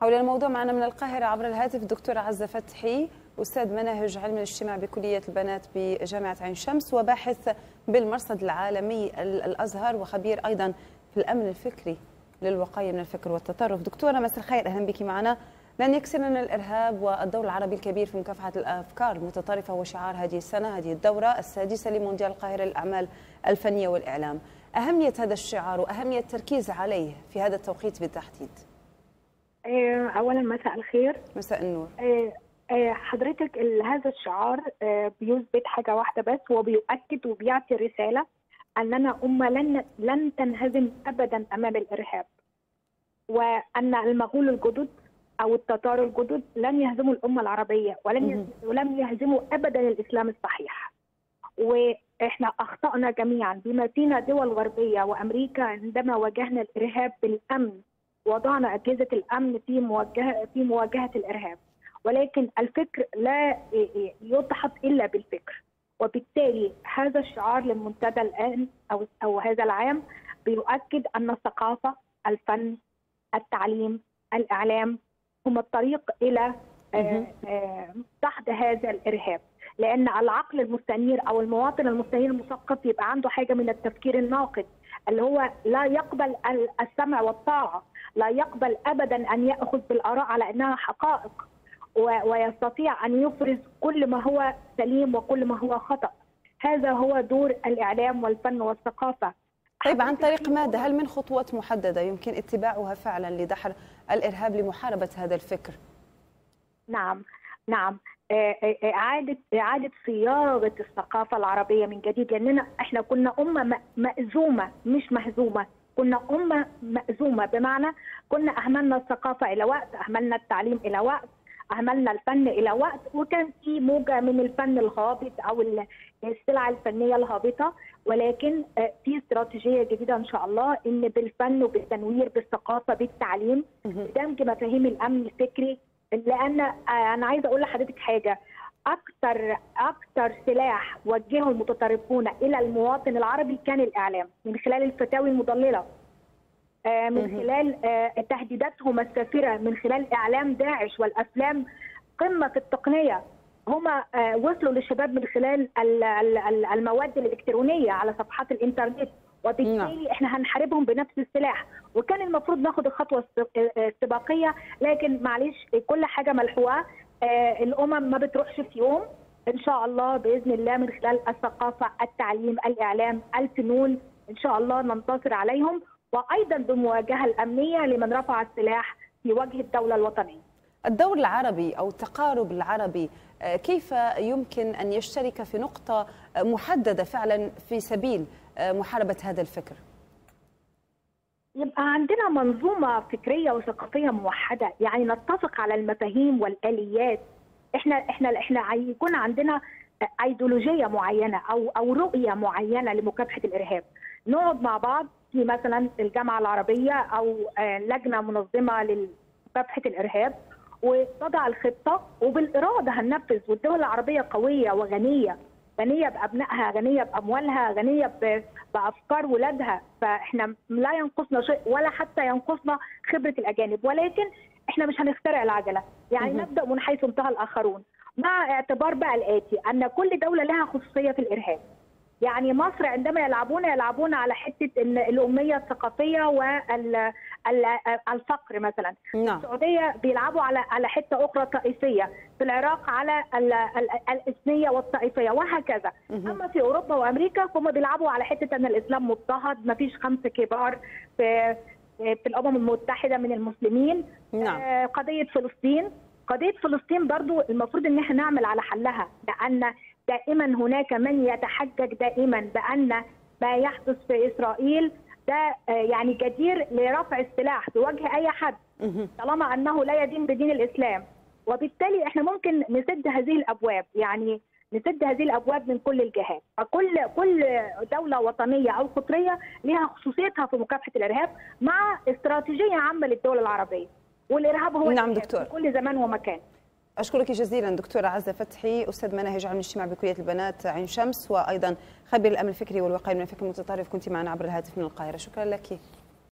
حول الموضوع معنا من القاهرة عبر الهاتف الدكتورة عزة فتحي أستاذ مناهج علم الاجتماع بكلية البنات بجامعة عين شمس وباحث بالمرصد العالمي الأزهر وخبير أيضا في الأمن الفكري للوقاية من الفكر والتطرف. دكتورة مساء الخير. أهلا بك معنا. لن يكسرنا الإرهاب والدور العربي الكبير في مكافحة الأفكار المتطرفة وشعار هذه السنة هذه الدورة السادسة لمونديال القاهرة للأعمال الفنية والإعلام. أهمية هذا الشعار وأهمية التركيز عليه في هذا التوقيت بالتحديد؟ اولا مساء الخير. مساء النور. حضرتك هذا الشعار بيثبت حاجة واحدة بس هو بيؤكد وبيعطي رسالة أننا امه لن لن تنهزم ابدا أمام الإرهاب وأن المغول الجدد أو التتار الجدد لن يهزموا الأمة العربية ولن ولم يهزموا ابدا الإسلام الصحيح. وإحنا أخطأنا جميعا بما فينا دول غربية وأمريكا عندما واجهنا الإرهاب بالأمن. وضعنا أجهزة الأمن في مواجهه في مواجهة الإرهاب. ولكن الفكر لا يدحض إلا بالفكر. وبالتالي هذا الشعار للمنتدى الآن أو أو هذا العام بيؤكد أن الثقافه الفن التعليم الإعلام هم الطريق إلى دحض هذا الإرهاب. لأن العقل المستنير أو المواطن المستنير المثقف يبقى عنده حاجة من التفكير الناقد اللي هو لا يقبل السمع والطاعة. لا يقبل ابدا أن يأخذ بالآراء على أنها حقائق ويستطيع أن يفرز كل ما هو سليم وكل ما هو خطأ. هذا هو دور الإعلام والفن والثقافة. طيب عن طريق ماذا؟ هل من خطوات محددة يمكن اتباعها فعلا لدحر الإرهاب لمحاربة هذا الفكر؟ نعم نعم. إعادة إعادة صياغة الثقافة العربية من جديد لأننا إحنا كنا أمة مأزومة مش مهزومة. كنا أمة مأزومة. بمعنى كنا أهملنا الثقافة إلى وقت أهملنا التعليم إلى وقت أهملنا الفن إلى وقت. وكان في موجة من الفن الهابط أو السلع الفنية الهابطة. ولكن في استراتيجية جديدة إن شاء الله إن بالفن وبالتنوير بالثقافة بالتعليم. بدمج مفاهيم الأمن الفكري. لأن أنا عايزة أقول لحضرتك حاجة. أكثر أكثر سلاح وجهه المتطرفون إلى المواطن العربي كان الإعلام من خلال الفتاوي المضللة. من خلال تهديداتهم السافره من خلال إعلام داعش والأفلام قمة في التقنية. هم وصلوا للشباب من خلال المواد الإلكترونية على صفحات الإنترنت. وبالتالي إحنا هنحاربهم بنفس السلاح. وكان المفروض ناخد الخطوه السباقيه لكن معلش كل حاجة ملحوقة. آه الأمم ما بتروحش في يوم. إن شاء الله بإذن الله من خلال الثقافة التعليم الإعلام الفنون إن شاء الله ننتصر عليهم. وأيضا بالمواجهه الأمنية لمن رفع السلاح في وجه الدولة الوطنية. الدور العربي أو التقارب العربي كيف يمكن أن يشترك في نقطة محددة فعلا في سبيل محاربة هذا الفكر؟ يبقى عندنا منظومة فكرية وثقافية موحدة يعني نتفق على المفاهيم والآليات. إحنا إحنا إحنا يكون عندنا ايديولوجيه معينة أو أو رؤية معينة لمكافحة الإرهاب. نقعد مع بعض في مثلا الجامعة العربية أو لجنة منظمة لمكافحة الإرهاب وتضع الخطة وبالإرادة هننفذ والدول العربية قوية وغنية. غنية بأبنائها غنية بأموالها غنية بأفكار ولادها. فإحنا لا ينقصنا شيء ولا حتى ينقصنا خبرة الأجانب. ولكن إحنا مش هنخترع العجلة. يعني. نبدأ من حيث انتهى الآخرون. مع اعتبار بقى الآتي أن كل دولة لها خصوصية في الإرهاب. يعني مصر عندما يلعبون يلعبون على حتة إن الاميه الثقافية والفقر مثلا. نعم. السعودية بيلعبوا على على حتة أخرى طائفية. في العراق على الإثنية والطائفية وهكذا. مهم. أما في أوروبا وأمريكا فهم بيلعبوا على حتة أن الإسلام مضطهد. ما فيش خمسه كبار في في الأمم المتحدة من المسلمين. نعم. آه، قضية فلسطين. قضية فلسطين برضو المفروض إن إحنا نعمل على حلها. لأن دائما هناك من يتحجج دائما بأن ما يحدث في إسرائيل ده يعني جدير لرفع السلاح بوجه أي حد طالما أنه لا يدين بدين الإسلام. وبالتالي إحنا ممكن نسد هذه الأبواب يعني نسد هذه الأبواب من كل الجهات. فكل كل دولة وطنية أو قطريه لها خصوصيتها في مكافحة الإرهاب مع استراتيجية عامة للدول العربية. والإرهاب هو نعم دكتور في كل زمان ومكان. أشكرك جزيلا دكتورة عزة فتحي أستاذ مناهج علم الاجتماع بكلية البنات عين شمس وأيضا خبير الأمن الفكري والوقاية من الفكر المتطرف كنت معنا عبر الهاتف من القاهرة. شكرا لك.